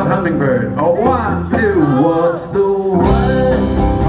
about hummingbird. Oh, one, two, what's the word?